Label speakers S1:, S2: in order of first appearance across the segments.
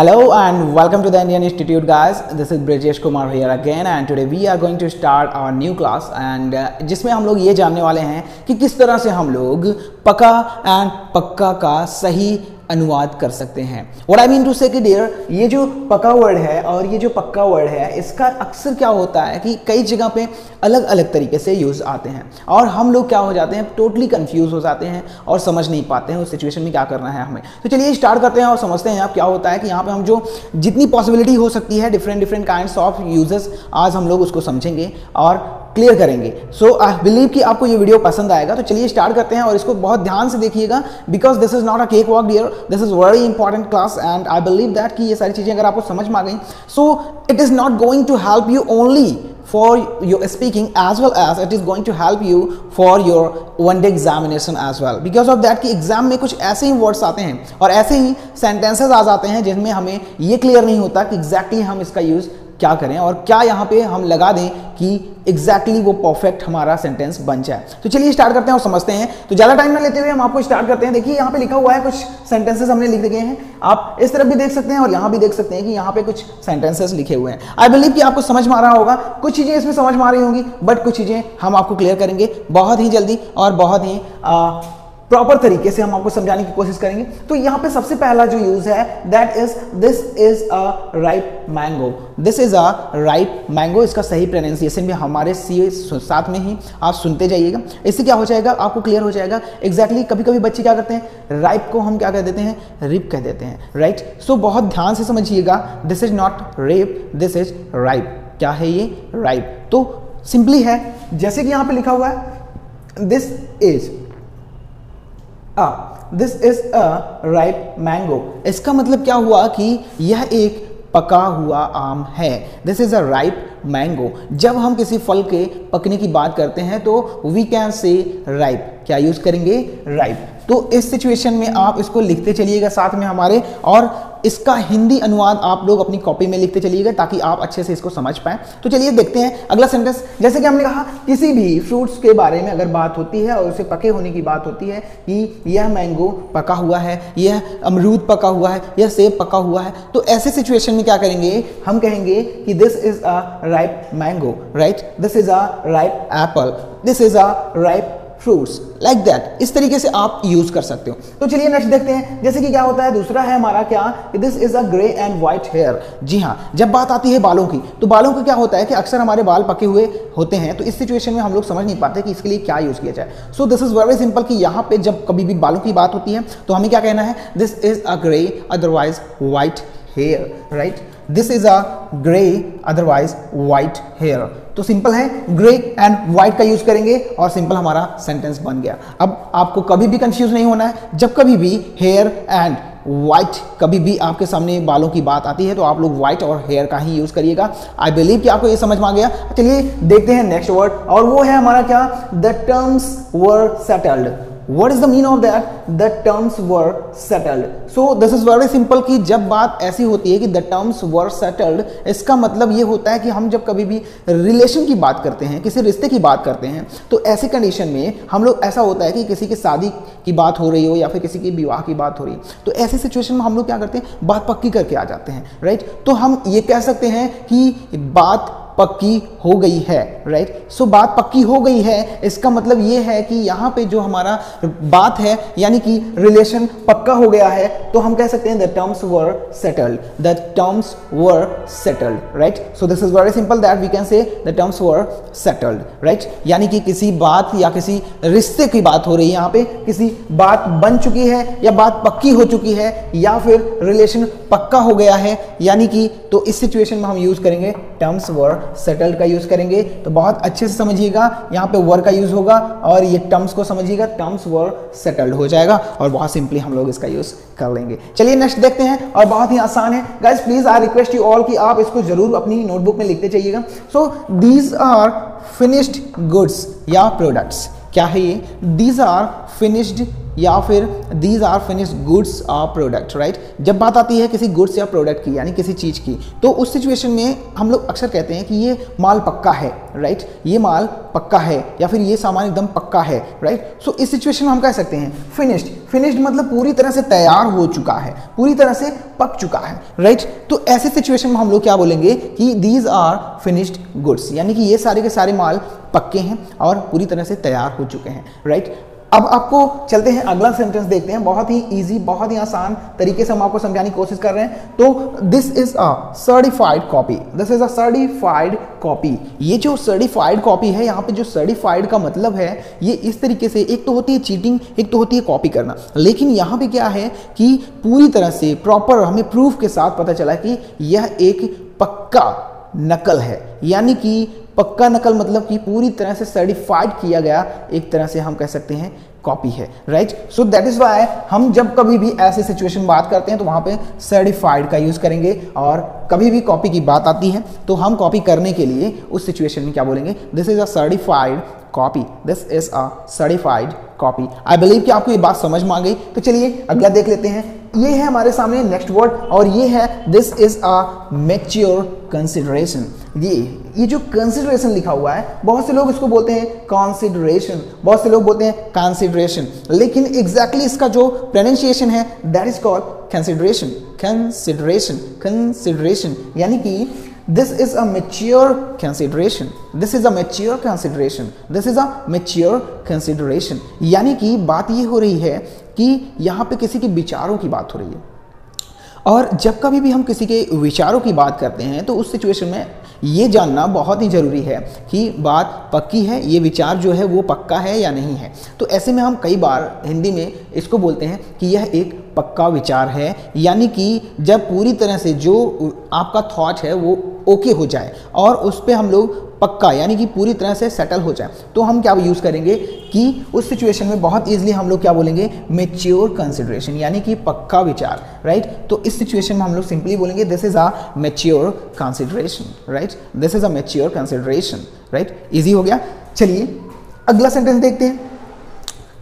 S1: Hello and welcome to the Indian Institute guys. This is Brijesh Kumar here again and today we are going to start our new class and uh, जिसमें हम लोग ये जानने वाले हैं कि किस तरह से हम लोग पका एंड पक्का का सही अनुवाद कर सकते हैं। वट आई मीन टू से कि डियर ये जो पक्का वर्ड है और ये जो पक्का वर्ड है, इसका अक्सर क्या होता है कि कई जगह पे अलग अलग तरीके से यूज़ आते हैं। और हम लोग क्या हो जाते हैं टोटली कंफ्यूज हो जाते हैं और समझ नहीं पाते हैं उस सिचुएशन में क्या करना है हमें। तो चलिए स्टार्ट करते हैं और समझते हैं आप क्या होता है कि यहाँ पे हम जो जितनी पॉसिबिलिटी हो सकती है different different kind of uses आज हम लोग उसको समझेंगे। और क्लियर करेंगे. सो आई बिलीव कि आपको ये वीडियो पसंद आएगा तो चलिए स्टार्ट करते हैं और इसको बहुत ध्यान से देखिएगा because this is not a cake walk dear this is very important class and I believe that कि ये सारी चीज़ें अगर आपको समझ में आ गई so it is not going to help you only for your speaking as well as it is going to help you for your one day examination as well. Because of that कि exam में कुछ ऐसे ही words आते हैं और ऐसे ही sentences आ जाते हैं जिनमें हमें ये क्लियर नहीं होता कि एग्जैक्टली exactly हम इसका यूज़ क्या करें और क्या यहाँ पे हम लगा दें कि एग्जैक्टली exactly वो परफेक्ट हमारा सेंटेंस बन जाए। तो चलिए स्टार्ट करते हैं और समझते हैं। तो ज़्यादा टाइम ना लेते हुए हम आपको स्टार्ट करते हैं। देखिए, यहाँ पे लिखा हुआ है, कुछ सेंटेंसेस हमने लिख दिए हैं। आप इस तरफ़ भी देख सकते हैं और यहाँ भी देख सकते हैं कि यहाँ पे कुछ सेंटेंसेस लिखे हुए हैं। आई बिलीव कि आपको समझ में आ रहा होगा। कुछ चीज़ें इसमें समझ में आ रही होंगी बट कुछ चीज़ें हम आपको क्लियर करेंगे बहुत ही जल्दी और बहुत ही प्रॉपर तरीके से हम आपको समझाने की कोशिश करेंगे। तो यहाँ पे सबसे पहला जो यूज़ है that is this is a ripe mango this is a ripe mango इसका सही प्रोनाउंसिएशन भी हमारे सी साथ में ही आप सुनते जाइएगा। इससे क्या हो जाएगा? आपको क्लियर हो जाएगा। एग्जैक्टली exactly, कभी कभी बच्चे क्या करते हैं? राइप को हम क्या कह देते हैं? रिप कह देते हैं राइट right? सो so, बहुत ध्यान से समझिएगा। This is not rape this is ripe क्या है ये? राइप तो सिंपली है जैसे कि यहाँ पे लिखा हुआ है this is this is a ripe mango इसका मतलब क्या हुआ कि यह एक पका हुआ आम है। This is a ripe mango जब हम किसी फल के पकने की बात करते हैं तो वी कैन से राइप क्या यूज़ करेंगे? राइप तो इस सिचुएशन में आप इसको लिखते चलिएगा साथ में हमारे और इसका हिंदी अनुवाद आप लोग अपनी कॉपी में लिखते चलिएगा ताकि आप अच्छे से इसको समझ पाएँ। तो चलिए देखते हैं अगला सेंटेंस जैसे कि हमने कहा, किसी भी फ्रूट्स के बारे में अगर बात होती है और उसे पके होने की बात होती है कि यह मैंगो पका हुआ है, यह अमरूद पका हुआ है, यह सेब पका हुआ है तो ऐसे सिचुएशन में क्या करेंगे? हम कहेंगे कि this is a ripe mango right this is a ripe apple this is a ripe fruits like that इस तरीके से आप यूज़ कर सकते हो। तो चलिए नेक्स्ट देखते हैं। जैसे कि क्या होता है, दूसरा है हमारा क्या? This is a grey and white hair जी हाँ जब बात आती है बालों की तो बालों का क्या होता है कि अक्सर हमारे बाल पके हुए होते हैं तो इस सिचुएशन में हम लोग समझ नहीं पाते कि इसके लिए क्या यूज़ किया जाए। So this is very simple कि यहाँ पे जब कभी भी बालों की बात होती है तो हमें क्या कहना है? This is a grey otherwise white hair right this is a grey otherwise white hair तो सिंपल है, ग्रे एंड व्हाइट का यूज़ करेंगे और सिंपल हमारा सेंटेंस बन गया। अब आपको कभी भी कंफ्यूज नहीं होना है, जब कभी भी हेयर एंड व्हाइट कभी भी आपके सामने बालों की बात आती है तो आप लोग व्हाइट और हेयर का ही यूज़ करिएगा। आई बिलीव कि आपको ये समझ में आ गया। चलिए देखते हैं नेक्स्ट वर्ड और वो है हमारा क्या? The terms were settled what is the mean of that? The terms were settled. So, this is very simple कि जब बात ऐसी होती है कि the terms were settled, इसका मतलब ये होता है कि हम जब कभी भी रिलेशन की बात करते हैं, किसी रिश्ते की बात करते हैं तो ऐसी कंडीशन में हम लोग ऐसा होता है कि किसी की शादी की बात हो रही हो या फिर किसी की विवाह की बात हो रही है तो ऐसी सिचुएशन में हम लोग क्या करते हैं? बात पक्की करके आ जाते हैं राइट तो हम ये कह सकते हैं कि बात पक्की हो गई है राइट सो बात पक्की हो गई है, इसका मतलब ये है कि यहाँ पे जो हमारा बात है, यानी कि रिलेशन पक्का हो गया है तो हम कह सकते हैं the terms were settled the terms were settled right so this is very simple that we can say the terms were settled right यानी कि किसी बात या किसी रिश्ते की बात हो रही है यहाँ पे, किसी बात बन चुकी है या बात पक्की हो चुकी है या फिर रिलेशन पक्का हो गया है, यानी कि तो इस सिचुएशन में हम यूज़ करेंगे टर्म्स वर सेटल्ड का यूज़ करेंगे तो बहुत अच्छे से समझिएगा, यहाँ पे वर का यूज़ होगा और ये टर्म्स को समझिएगा टर्म्स वर सेटल्ड हो जाएगा और बहुत सिंपली हम लोग इसका यूज़ कर लेंगे। चलिए नेक्स्ट देखते हैं और बहुत ही आसान है। Guys please I request you all कि आप इसको ज़रूर अपनी नोटबुक में लिखते चाहिएगा so these are finished goods या प्रोडक्ट्स क्या है ये? दीज आर फिनिश्ड या फिर these are finished goods or product right जब बात आती है किसी गुड्स या प्रोडक्ट की, यानी किसी चीज़ की तो उस सिचुएशन में हम लोग अक्सर कहते हैं कि ये माल पक्का है राइट ये माल पक्का है, या फिर ये सामान एकदम पक्का है राइट सो इस सिचुएशन में हम कह सकते हैं फिनिश्ड फिनिश्ड मतलब पूरी तरह से तैयार हो चुका है, पूरी तरह से पक चुका है राइट तो ऐसे सिचुएशन में हम लोग क्या बोलेंगे कि दीज आर फिनिश्ड गुड्स यानी कि ये सारे के सारे माल पक्के हैं और पूरी तरह से तैयार हो चुके हैं राइट अब आपको चलते हैं, अगला सेंटेंस देखते हैं। बहुत ही इजी बहुत ही आसान तरीके से हम आपको समझाने की कोशिश कर रहे हैं। तो this is a certified copy this is a certified copy ये जो सर्टिफाइड कॉपी है, यहाँ पे जो सर्टिफाइड का मतलब है, ये इस तरीके से, एक तो होती है चीटिंग एक तो होती है कॉपी करना। लेकिन यहाँ पे क्या है कि पूरी तरह से प्रॉपर हमें प्रूफ के साथ पता चला कि यह एक पक्का नकल है। यानी कि पक्का नकल मतलब कि पूरी तरह से सर्टिफाइड किया गया, एक तरह से हम कह सकते हैं कॉपी है right so that is why हम जब कभी भी ऐसे सिचुएशन बात करते हैं तो वहाँ पे सर्टिफाइड का यूज़ करेंगे और कभी भी कॉपी की बात आती है तो हम कॉपी करने के लिए उस सिचुएशन में क्या बोलेंगे? This is a certified copy this is a certified copy I believe कि आपको ये बात समझ में आ गई। तो चलिए, अगला देख लेते हैं। ये है हमारे सामने नेक्स्ट वर्ड और ये है this is a mature consideration ये ये जो कंसिडरेशन लिखा हुआ है, बहुत से लोग इसको बोलते हैं कॉन्सिडरेशन बहुत से लोग बोलते हैं कंसिडरेशन लेकिन एग्जैक्टली exactly इसका जो प्रोनाउंसिएशन है that is called consideration consideration consideration यानी कि this is a mature consideration. This is a mature consideration. This is a mature consideration. यानी कि बात ये हो रही है कि यहाँ पे किसी के विचारों की बात हो रही है। और जब कभी भी हम किसी के विचारों की बात करते हैं तो उस सिचुएशन में ये जानना बहुत ही ज़रूरी है कि बात पक्की है, ये विचार जो है वो पक्का है या नहीं है। तो ऐसे में हम कई बार हिंदी में इसको बोलते हैं कि यह एक पक्का विचार है, यानी कि जब पूरी तरह से जो आपका थॉट है, वो ओके हो जाए और उस पर हम लोग पक्का, यानी कि पूरी तरह से सेटल हो जाए तो हम क्या यूज़ करेंगे कि उस सिचुएशन में बहुत ईजिली हम लोग क्या बोलेंगे? मेच्योर कंसिडरेशन यानी कि पक्का विचार राइट तो इस सिचुएशन में हम लोग सिंपली बोलेंगे this is a mature consideration right this is a mature consideration right easy हो गया? चलिए, अगला सेंटेंस देखते हैं।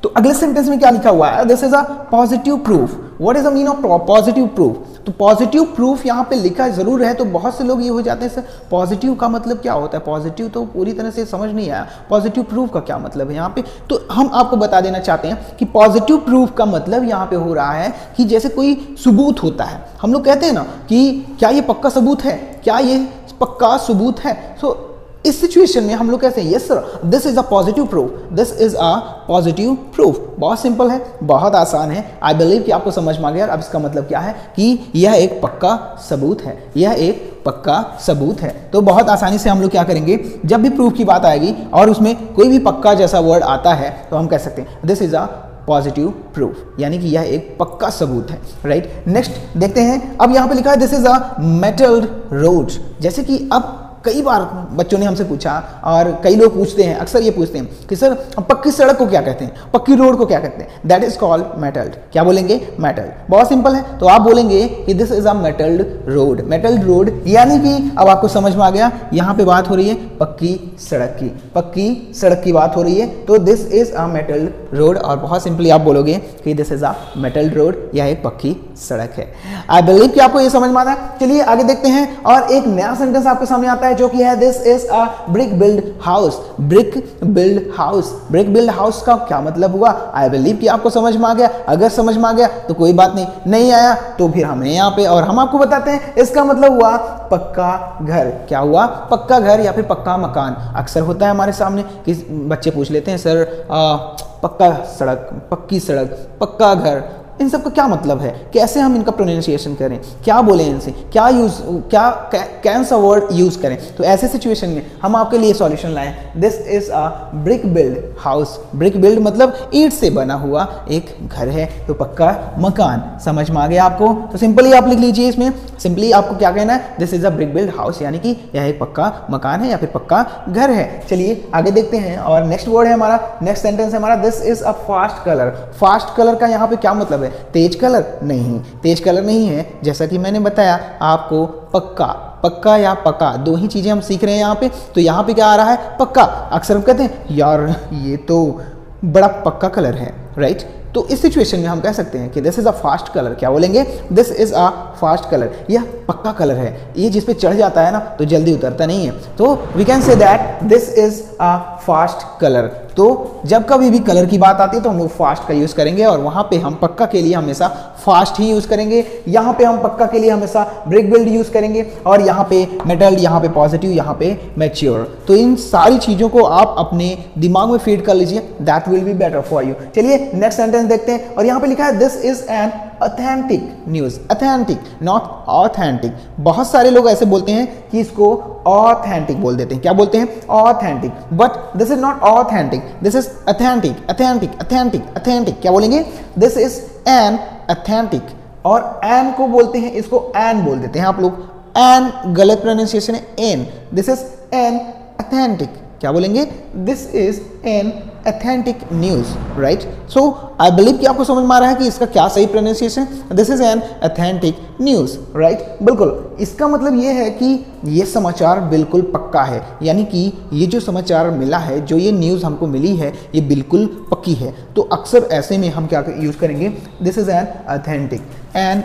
S1: तो अगले सेंटेंस में क्या लिखा हुआ है? This is a positive proof what is a mean of positive proof तो पॉजिटिव प्रूफ यहाँ पे लिखा ज़रूर है तो बहुत से लोग ये हो जाते हैं सर पॉजिटिव का मतलब क्या होता है? पॉजिटिव तो पूरी तरह से समझ नहीं आया। पॉजिटिव प्रूफ का क्या मतलब है यहाँ पे? तो हम आपको बता देना चाहते हैं कि पॉजिटिव प्रूफ का मतलब यहाँ पे हो रहा है कि जैसे कोई सबूत होता है। हम लोग कहते हैं ना कि क्या ये पक्का सबूत है? क्या ये पक्का सबूत है? सो so, इस सिचुएशन में हम लोग कहते हैं, yes sir this is a positive proof this is a positive proof बहुत सिंपल है, बहुत आसान है। आई बिलीव कि आपको समझ में आ गया अब इसका मतलब क्या है? कि यह एक पक्का सबूत है। यह एक पक्का सबूत है। तो बहुत आसानी से हम लोग क्या करेंगे? जब भी प्रूफ की बात आएगी और उसमें कोई भी पक्का जैसा वर्ड आता है तो हम कह सकते हैं this is a positive proof यानी कि यह एक पक्का सबूत है। राइट नेक्स्ट देखते हैं। अब यहाँ पे लिखा है this is a metalled road जैसे कि अब कई बार बच्चों ने हमसे पूछा और कई लोग पूछते हैं, अक्सर ये पूछते हैं कि, सर पक्की सड़क को क्या कहते हैं? पक्की रोड को क्या कहते हैं? दैट इज़ कॉल्ड मेटल्ड क्या बोलेंगे? मेटल्ड बहुत सिंपल है। तो आप बोलेंगे कि this is a metalled road metalled road यानी कि, अब आपको समझ में आ गया, यहाँ पे बात हो रही है पक्की सड़क की। पक्की सड़क की बात हो रही है तो this is a metalled road और बहुत सिंपली आप बोलोगे कि this is a metalled road यह एक पक्की सड़क है। आई बिलीव कि आपको ये समझ में आता है। चलिए आगे देखते हैं और एक नया सेंटेंस आपके सामने आता है। जो कि है this is a brick build house brick build house brick build house का क्या मतलब हुआ? आई बिलीव कि आपको समझ में आ गया। अगर समझ में आ गया तो कोई बात नहीं। नहीं आया तो फिर हमें यहाँ पे और हम आपको बताते हैं। इसका मतलब हुआ पक्का घर। क्या हुआ? पक्का घर या फिर पक्का मकान? अक्सर होता है हमारे सामने। कि बच्चे पूछ लेते हैं सर आ, पक्का सड़क पक्की सड़क पक्का घर इन सब का क्या मतलब है? कैसे हम इनका प्रोनाउंसिएशन करें? क्या बोले इनसे? क्या यूज़ क्या कैन सा वर्ड यूज़ करें? तो ऐसे सिचुएशन में हम आपके लिए सॉल्यूशन लाए। This is a brick build house brick build मतलब ईट से बना हुआ एक घर है। तो पक्का मकान। समझ में आ गया आपको? तो सिंपली आप लिख लीजिए इसमें। सिंपली आपको क्या कहना है? This is a brick build house यानी कि यह एक पक्का मकान है या फिर पक्का घर है। चलिए आगे देखते हैं। और नेक्स्ट वर्ड है हमारा। नेक्स्ट सेंटेंस है हमारा। This is a fast colour fast colour का यहाँ पे क्या मतलब है? है। तेज कलर नहीं, तेज कलर नहीं है, जैसा कि मैंने बताया, आपको पक्का पक्का या पक्का दो ही चीज़ें हम सीख रहे हैं यहाँ पे तो यहाँ पे क्या आ रहा है? पक्का। अक्सर हम कहते हैं, यार, ये तो बड़ा पक्का कलर है राइट तो इस सिचुएशन में हम कह सकते हैं कि this is a fast colour क्या बोलेंगे? This is a fast colour यह पक्का कलर है। ये जिस पे चढ़ जाता है ना तो जल्दी उतरता नहीं है। तो we can say that this is a fast colour तो जब कभी भी कलर की बात आती है तो हम लोग फास्ट का यूज़ करेंगे और वहाँ पे हम पक्का के लिए हमेशा फास्ट ही यूज़ करेंगे। यहाँ पे हम पक्का के लिए हमेशा ब्रेक बिल्ड यूज़ करेंगे और यहाँ पे मेटल यहाँ पे पॉजिटिव यहाँ पे मैच्योर तो इन सारी चीज़ों को आप अपने दिमाग में फ़ीड कर लीजिए that will be better for you चलिए नेक्स्ट सेंटेंस देखते हैं और यहाँ पर लिखा है this is an authentic news authentic not authentic बहुत सारे लोग ऐसे बोलते हैं कि इसको ऑथेंटिक बोल देते हैं। क्या बोलते हैं? Authentic but this is not authentic this is authentic authentic authentic authentic क्या बोलेंगे? दिस इज़ एन अथेंटिक और एन को बोलते हैं, इसको एन बोल देते हैं आप लोग। एन गलत प्रोनाउंसिएशन है an this is an authentic क्या बोलेंगे? This is an authentic news right so I believe कि आपको समझ में आ रहा है कि इसका क्या सही pronunciation this is an authentic news right बिल्कुल। इसका मतलब ये है कि ये समाचार बिल्कुल पक्का है। यानी कि ये जो समाचार मिला है, जो ये न्यूज़ हमको मिली है, ये बिल्कुल पक्की है। तो अक्सर ऐसे में हम क्या यूज़ करेंगे? This is an authentic an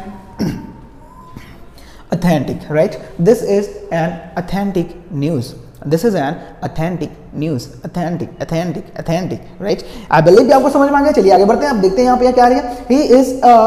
S1: authentic right this is an authentic news this is an authentic news. Authentic authentic authentic, right? I believe कि आपको समझ में आ गया? चलिए आगे बढ़ते हैं। अब देखते हैं यहाँ पे क्या आ रही है। He is a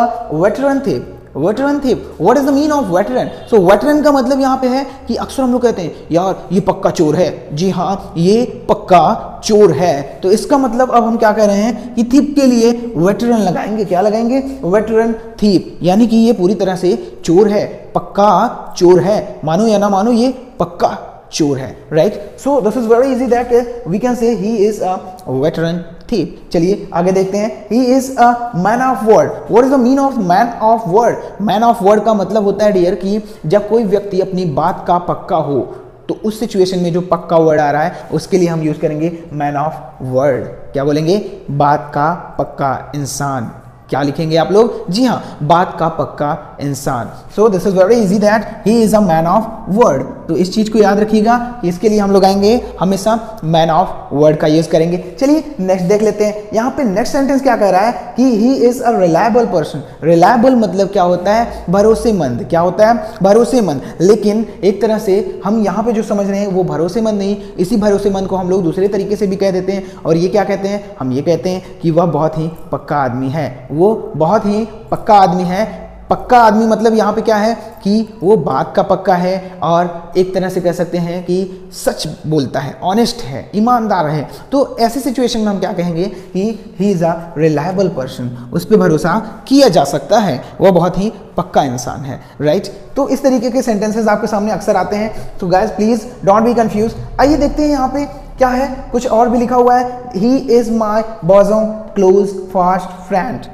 S1: veteran thief. Veteran thief what is the mean of veteran so veteran का मतलब यहाँ पे है कि अक्सर हम लोग कहते हैं, यार, ये पक्का चोर है। जी हाँ ये पक्का चोर है। तो इसका मतलब अब हम क्या कह रहे हैं कि थीप के लिए वेटरन लगाएँगे। क्या लगाएँगे? वेटरन थीप यानी कि ये पूरी तरह से चोर है, पक्का चोर है। मानो या ना मानो ये पक्का चोर है right so this is very easy that we can say he is a veteran ठीक चलिए, आगे देखते हैं। He is a man of word what is the mean of man of word man of word का मतलब होता है dear कि जब कोई व्यक्ति अपनी बात का पक्का हो तो उस सिचुएशन में जो पक्का वर्ड आ रहा है, उसके लिए हम यूज़ करेंगे मैन ऑफ़ वर्ड क्या बोलेंगे? बात का पक्का इंसान. क्या लिखेंगे आप लोग? जी हाँ बात का पक्का इंसान। So this is very easy that he is a man of word तो इस चीज़ को याद रखिएगा, इसके लिए हम लोग आएँगे, हमेशा मैन ऑफ़ वर्ड का यूज़ करेंगे। चलिए नेक्स्ट देख लेते हैं। यहाँ पे नेक्स्ट सेंटेंस क्या कह रहा है? कि he is a reliable person reliable मतलब क्या होता है? भरोसेमंद। क्या होता है? भरोसेमंद। लेकिन एक तरह से हम यहाँ पे जो समझ रहे हैं, वो भरोसेमंद नहीं। इसी भरोसेमंद को हम लोग दूसरे तरीके से भी कह देते हैं। और ये क्या कहते हैं? हम ये कहते हैं कि वह बहुत ही पक्का आदमी है। वो बहुत ही पक्का आदमी है। पक्का आदमी मतलब यहाँ पे क्या है कि वो बात का पक्का है और एक तरह से कह सकते हैं कि सच बोलता है ऑनेस्ट है, ईमानदार है। तो ऐसे सिचुएशन में हम क्या कहेंगे कि he is a reliable person उस पर भरोसा किया जा सकता है। वो बहुत ही पक्का इंसान है राइट तो इस तरीके के सेंटेंसेस आपके सामने अक्सर आते हैं। तो guys please don't be confuse आइए देखते हैं यहाँ पे क्या है। कुछ और भी लिखा हुआ है। He is my bosom close fast friend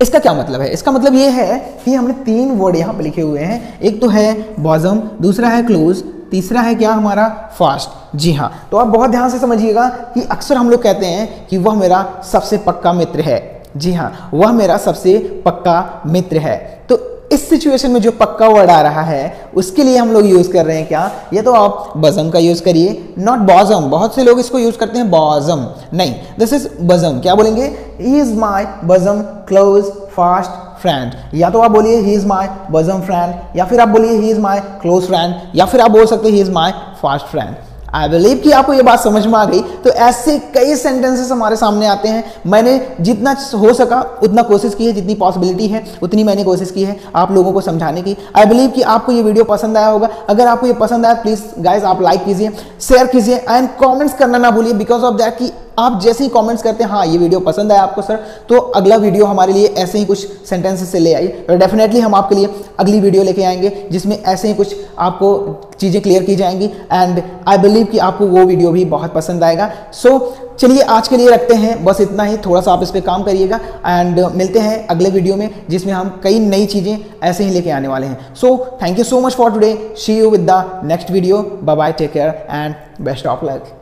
S1: इसका क्या मतलब है? इसका मतलब ये है कि हमने तीन वर्ड यहाँ पर लिखे हुए हैं। एक तो है बॉजम दूसरा है क्लोज तीसरा है क्या हमारा? फास्ट जी हाँ। तो आप बहुत ध्यान से समझिएगा कि अक्सर हम लोग कहते हैं कि वह मेरा सबसे पक्का मित्र है। जी हाँ वह मेरा सबसे पक्का मित्र है। तो इस सिचुएशन में जो पक्का वर्ड आ रहा है, उसके लिए हम लोग यूज़ कर रहे हैं क्या? ये तो आप बजम का यूज़ करिए। नॉट बॉजम बहुत से लोग इसको यूज़ करते हैं बॉजम नहीं दिस इज़ बजम क्या बोलेंगे? He is my bosom close fast friend या तो आप बोलिए ही इज़ माई बजम फ्रेंड या फिर आप बोलिए he is my close friend या फिर आप बोल सकते हैं he is my fast friend I believe कि आपको ये बात समझ में आ गई। तो ऐसे कई सेंटेंसेस हमारे सामने आते हैं। मैंने जितना हो सका, उतना कोशिश की है, जितनी पॉसिबिलिटी है, उतनी मैंने कोशिश की है आप लोगों को समझाने की। आई बिलीव कि आपको ये वीडियो पसंद आया होगा। अगर आपको ये पसंद आया प्लीज़ गाइज़ आप लाइक कीजिए शेयर कीजिए एंड कॉमेंट्स करना ना भूलिए बिकॉज़ ऑफ़ दैट कि आप जैसे ही कमेंट्स करते हैं हाँ ये वीडियो पसंद आया आपको सर तो अगला वीडियो हमारे लिए ऐसे ही कुछ सेंटेंसेस से ले आइए तो डेफिनेटली हम आपके लिए अगली वीडियो लेके आएँगे जिसमें ऐसे ही कुछ आपको चीज़ें क्लियर की जाएँगी। एंड आई बिलीव कि आपको वो वीडियो भी बहुत पसंद आएगा। सो so, चलिए आज के लिए रखते हैं। बस इतना ही। थोड़ा सा आप इस पर काम करिएगा। एंड मिलते हैं अगले वीडियो में जिसमें हम कई नई चीज़ें ऐसे ही लेके आने वाले हैं। So thank you so much for today see you with the next video bye bye take care and best of luck